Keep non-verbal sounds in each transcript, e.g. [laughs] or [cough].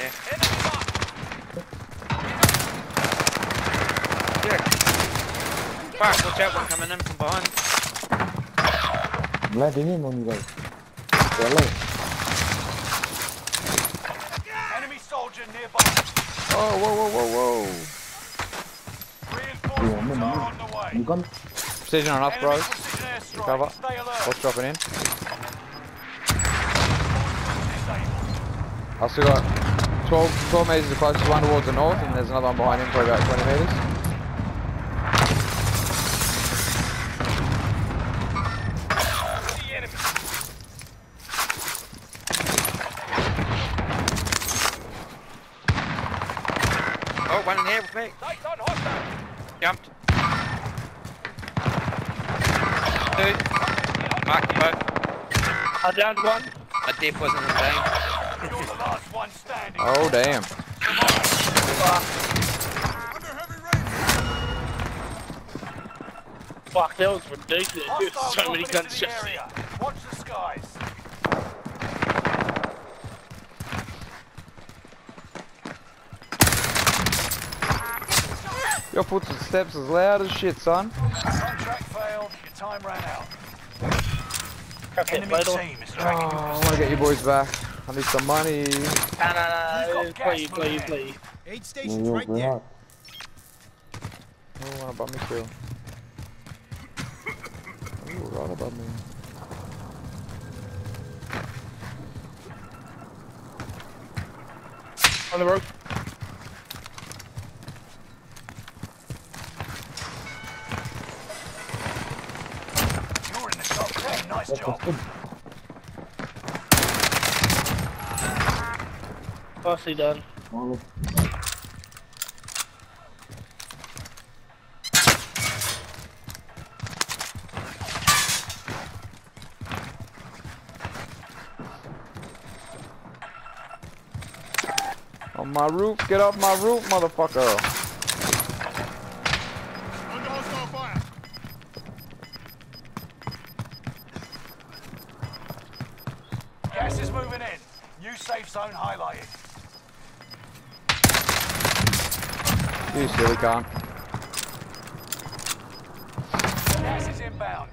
here. Yeah. Fuck, watch out, one coming in from behind. I'm landing in on you guys. They're low. Enemy soldier nearby. Oh, whoa, whoa, whoa, whoa. Reinforcements Yeah, are on the way. You gun? Precision on us, Enemy bros. Cover. Stay alert. What's dropping in? I've still got 12, 12 metres the closest one towards the north, and there's another one behind him for about 20 metres. Oh, one in here with me. Sights on hostile. Jumped. Two. Mark the boat. I downed one. My death wasn't in vain. You're the last one standing. Oh, damn. Fuck, that was ridiculous. There's so many dropping into the gunshots. area. Watch the skies. Your footsteps is loud as shit, son. Contract failed. Your time ran out. Enemy team is Oh, tracking I want to get you boys back. I need some money. No, no, You've no, got please, please, please, in. please. Aid Yeah, station's yo, right we're there. out. Oh, one above me still. Oh, right above me. On the road. You're in the top 10. Nice job. Good. Nicely done. All of- On my roof, get off my roof, motherfucker. Under hostile. Gas is moving in. New safe zone highlighted. You silly cunt. Gas is inbound.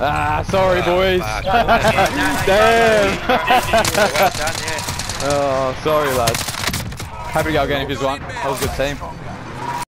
Ah, sorry, boys. Fuck. Yeah, no, no, Damn. Well done, yeah. [laughs] Oh, sorry, lads. Happy go again if you want. That was a good team.